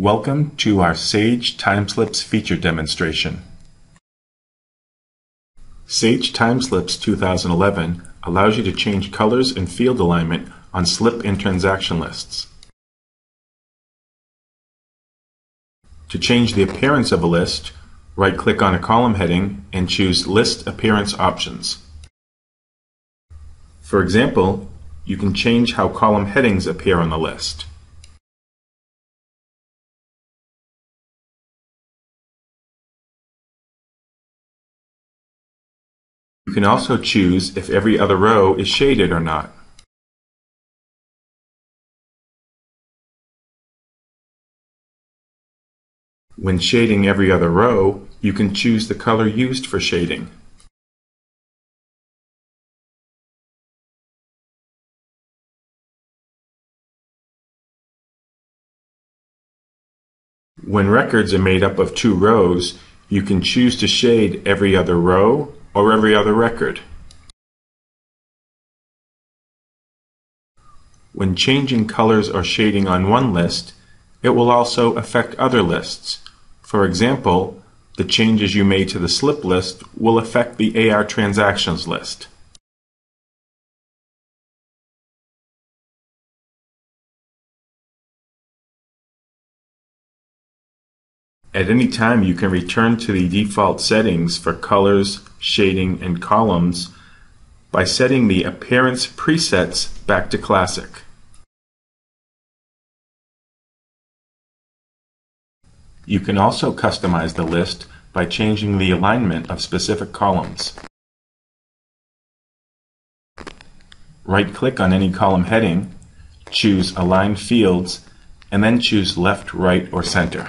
Welcome to our Sage Timeslips feature demonstration. Sage Timeslips 2011 allows you to change colors and field alignment on slip and transaction lists. To change the appearance of a list, right-click on a column heading and choose List Appearance Options. For example, you can change how column headings appear on the list. You can also choose if every other row is shaded or not. When shading every other row, you can choose the color used for shading. When records are made up of two rows, you can choose to shade every other row or every other record. When changing colors or shading on one list, it will also affect other lists. For example, the changes you made to the slip list will affect the AR transactions list. At any time, you can return to the default settings for colors, shading, and columns by setting the Appearance presets back to Classic. You can also customize the list by changing the alignment of specific columns. Right-click on any column heading, choose Align Fields, and then choose Left, Right, or Center.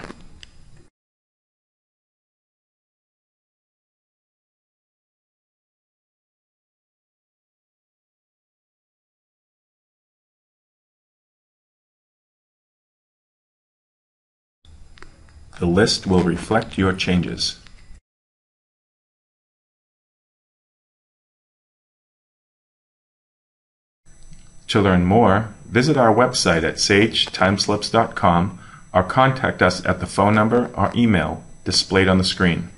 The list will reflect your changes. To learn more, visit our website at sagetimeslips.com or contact us at the phone number or email displayed on the screen.